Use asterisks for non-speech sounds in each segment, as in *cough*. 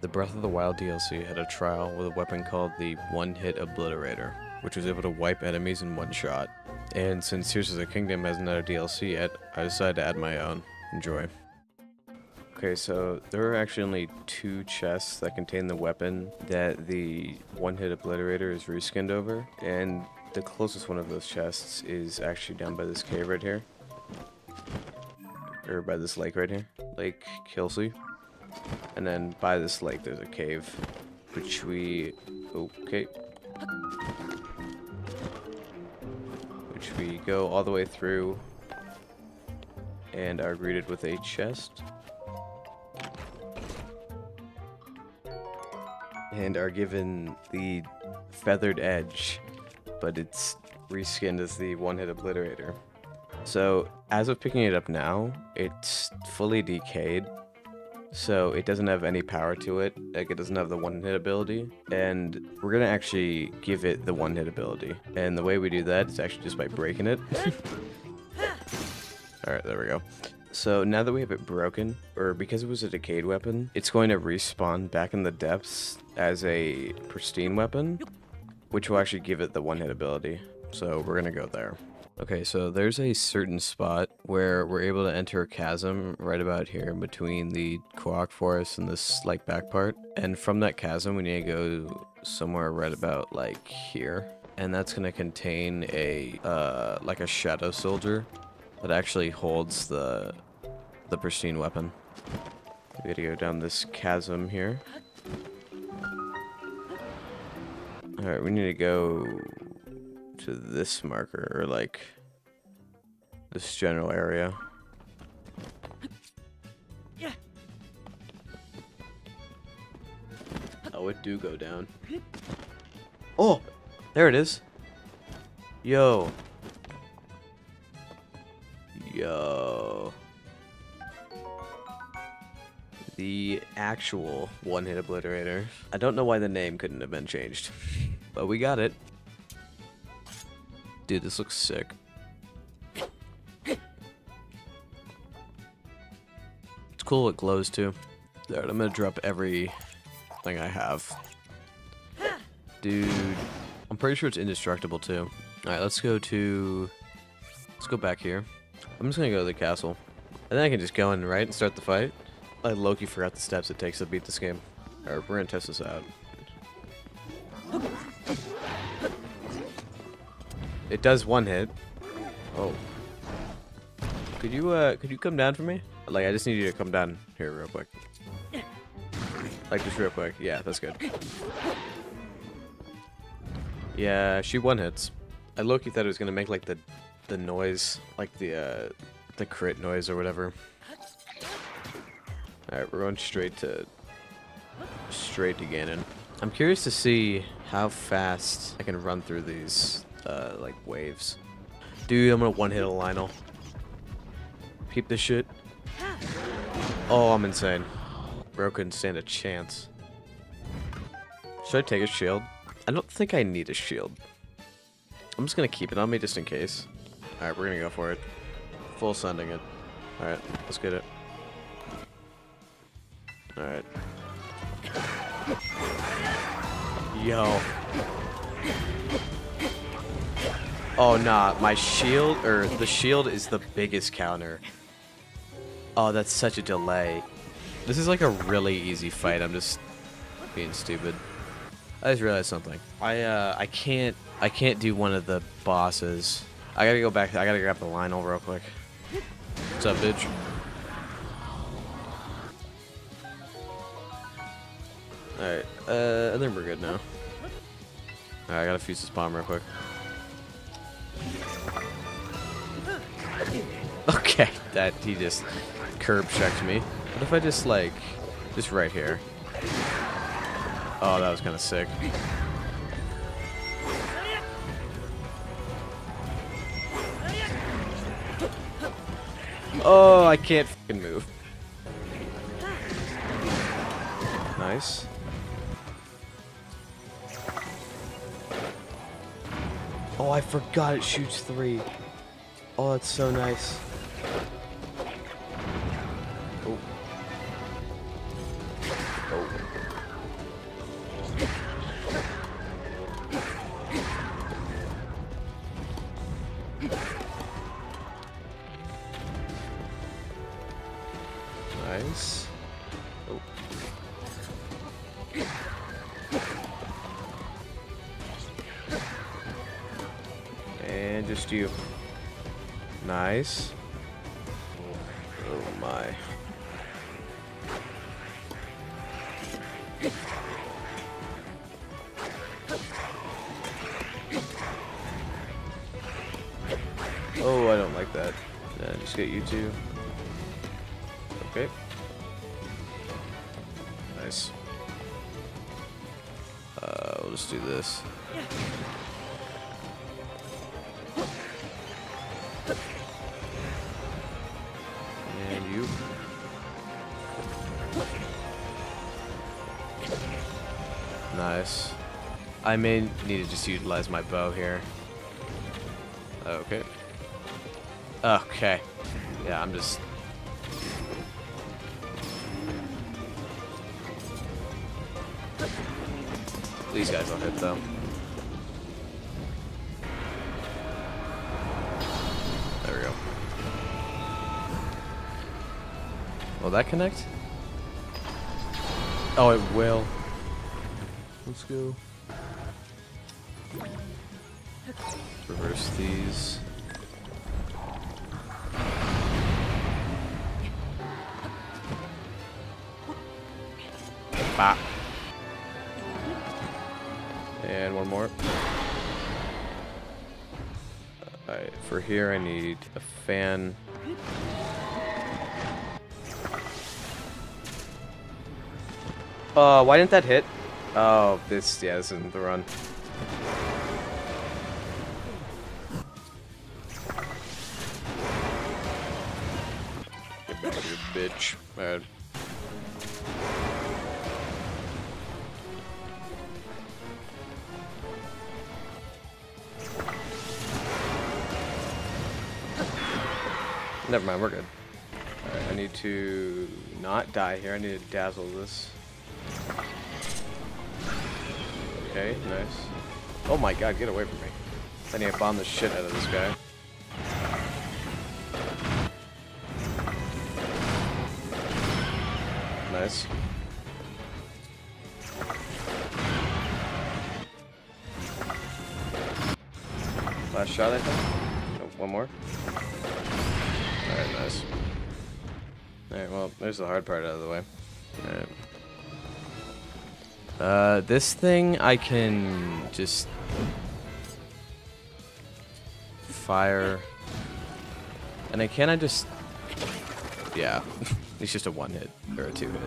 The Breath of the Wild DLC had a trial with a weapon called the One Hit Obliterator, which was able to wipe enemies in one shot. And since Tears of the Kingdom hasn't had a DLC yet, I decided to add my own. Enjoy. Okay, so there are actually only two chests that contain the weapon that the One Hit Obliterator is reskinned over, and the closest one of those chests is actually down by this cave right here. Or by this lake right here. Lake Kilsie. And then by this lake there's a cave. Which we... Okay. Which we go all the way through. And are greeted with a chest. And are given the feathered edge but it's reskinned as the one-hit obliterator. So as of picking it up now, it's fully decayed. So it doesn't have any power to it. Like it doesn't have the one-hit ability. And we're gonna actually give it the one-hit ability. And the way we do that is actually just by breaking it. *laughs* Alright, there we go. So now that we have it broken, or because it was a decayed weapon, it's going to respawn back in the depths as a pristine weapon which will actually give it the one-hit ability. So we're gonna go there. Okay, so there's a certain spot where we're able to enter a chasm right about here between the Korok Forest and this like back part. And from that chasm, we need to go somewhere right about like here. And that's gonna contain a uh, like a shadow soldier that actually holds the the pristine weapon. We gotta go down this chasm here. Alright, we need to go to this marker, or like this general area. Yeah. Oh, it do go down. Oh, there it is. Yo. Yo. The actual one-hit obliterator. I don't know why the name couldn't have been changed. But we got it. Dude, this looks sick. It's cool it glows too. Alright, I'm gonna drop every thing I have. Dude, I'm pretty sure it's indestructible too. Alright, let's go to... Let's go back here. I'm just gonna go to the castle. And then I can just go in, right, and start the fight. I Loki forgot the steps it takes to beat this game. Alright, we're gonna test this out. It does one hit. Oh. Could you, uh, could you come down for me? Like, I just need you to come down here real quick. Like, just real quick. Yeah, that's good. Yeah, she one hits. I Loki thought it was gonna make, like, the, the noise, like the, uh, the crit noise or whatever. Alright, we're going straight to, straight to Ganon. I'm curious to see how fast I can run through these uh, like waves. Dude, I'm gonna one hit a Lynel. Peep this shit. Oh, I'm insane. Bro couldn't stand a chance. Should I take a shield? I don't think I need a shield. I'm just gonna keep it on me just in case. Alright, we're gonna go for it. Full sending it. Alright, let's get it. Alright. Yo. Oh, nah. My shield, or the shield is the biggest counter. Oh, that's such a delay. This is like a really easy fight. I'm just being stupid. I just realized something. I, uh, I can't, I can't do one of the bosses. I gotta go back. I gotta grab the Lynel real quick. What's up, bitch? Alright, uh, I think we're good now. Alright, I gotta fuse this bomb real quick. Okay, that he just curb checked me. What if I just like, just right here? Oh, that was kind of sick. Oh, I can't fucking move. Nice. Oh, I forgot it shoots three. Oh, that's so nice. And just you. Nice. Oh my. Oh, I don't like that. Yeah, just get you two. Okay. Nice. Uh, we'll just do this. I may need to just utilize my bow here. Okay. Okay. Yeah, I'm just... These guys will hit, though. There we go. Will that connect? Oh, it will. Let's go. Reverse these. Bop. And one more. Alright, for here I need a fan. Uh, why didn't that hit? Oh, this, yeah, this isn't the run. Here, bitch. Alright. Never mind, we're good. Alright, I need to not die here. I need to dazzle this. Okay, nice. Oh my god, get away from me. I need to bomb the shit out of this guy. Nice. Last shot, I think. Nope, one more. Alright, nice. Alright, well, there's the hard part out of the way. Alright. Uh, this thing I can just fire, and I can I just, yeah, *laughs* it's just a one hit or a two hit.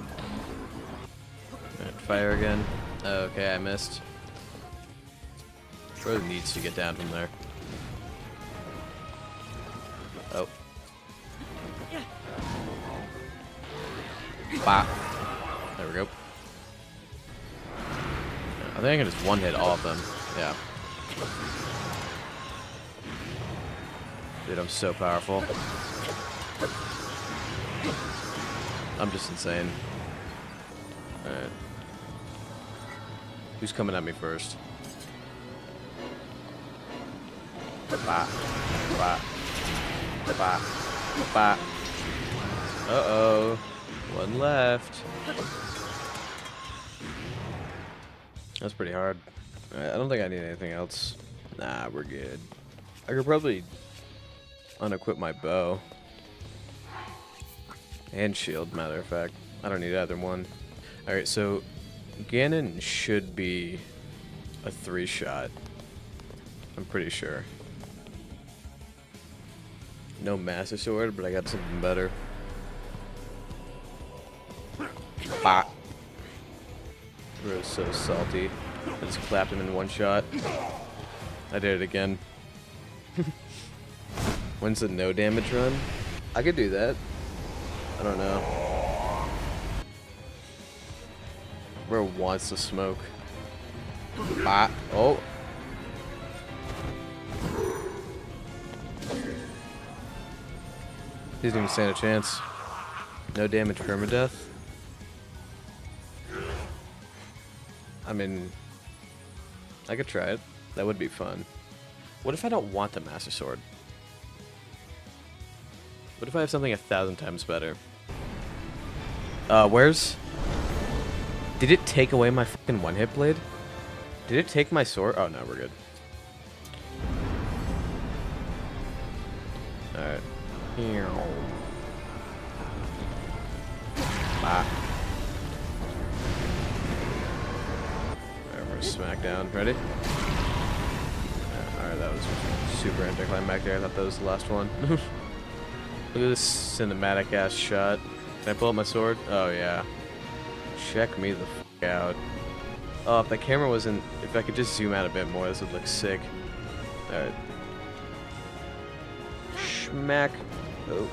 Right, fire again. Okay, I missed. Really needs to get down from there. Oh. Bop. There we go. I think I can just one hit all of them. Yeah. Dude, I'm so powerful. I'm just insane. Alright. Who's coming at me first? Uh-oh. One left. That's pretty hard. I don't think I need anything else. Nah, we're good. I could probably unequip my bow. And shield, matter of fact. I don't need either one. Alright, so Ganon should be a three shot. I'm pretty sure. No Master Sword, but I got something better. Bah. Bro, so salty. I just clapped him in one shot. I did it again. *laughs* When's the no damage run? I could do that. I don't know. Where wants to smoke. Ah, oh. He doesn't even stand a chance. No damage permadeath. I mean, I could try it. That would be fun. What if I don't want the Master Sword? What if I have something a thousand times better? Uh, where's... Did it take away my fucking one hit blade? Did it take my sword? Oh no, we're good. Alright. Ah. Alright, we're smack down. Ready? Uh, Alright, that was super anticlimactic. There. I thought that was the last one. *laughs* Look at this cinematic ass shot. Can I pull up my sword? Oh yeah. Check me the f out. Oh, if the camera wasn't... If I could just zoom out a bit more, this would look sick. Alright. Schmack. Oh.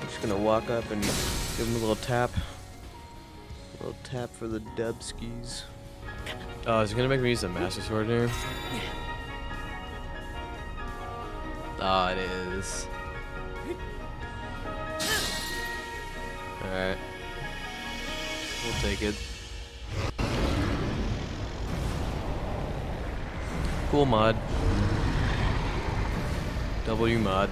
Just gonna walk up and give him a little tap. A little tap for the dub skis. Oh, is he gonna make me use the Master Sword here? Oh, it is. Alright. We'll take it. Cool mod. W mod.